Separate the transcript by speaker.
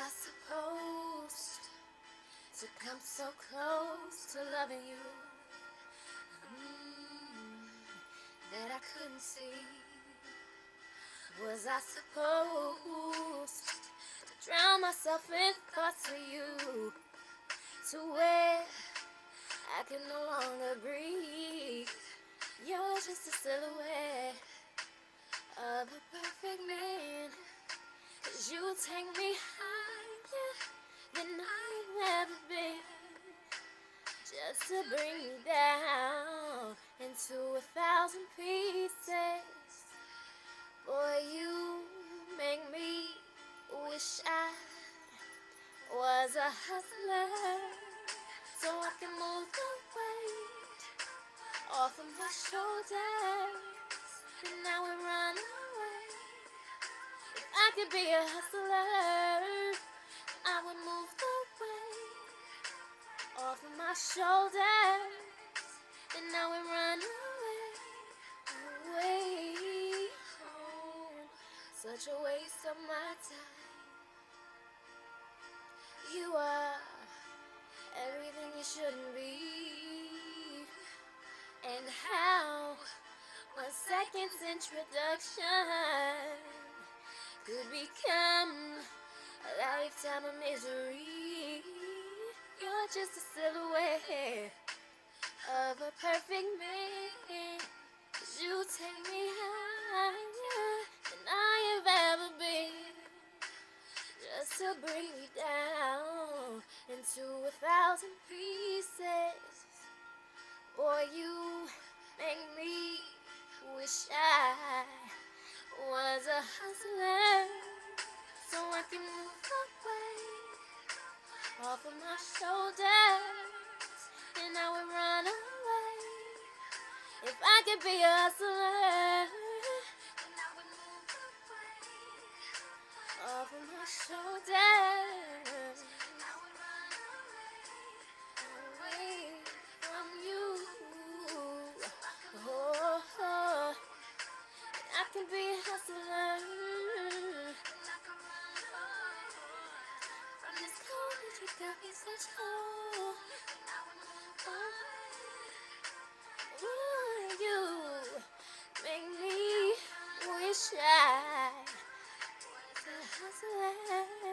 Speaker 1: supposed to come so close to loving you mm, that I couldn't see? Was I supposed to drown myself in thoughts of you to where I can no longer breathe? You're just a silhouette of a perfect man. Cause you take me higher than I've ever been. Just to bring me down into a thousand pieces. Boy, you make me wish I was a hustler. So I can move the weight off of my shoulders. And now we run. I could be a hustler, I would move the weight off of my shoulders. And now we run away, away home. Such a waste of my time. You are everything you shouldn't be. And how one second's introduction could become a lifetime of misery. You're just a silhouette of a perfect man. Cause you take me higher than I have ever been. Just to bring me down into a thousand pieces. Boy, you make me wish I was a hustler so I can move away off of my shoulders and I would run away if I could be a hustler. then I would move away Off of my shoulders, Be a hustler. From this that you got me such cold. Ooh, you make me wish I was a hustler.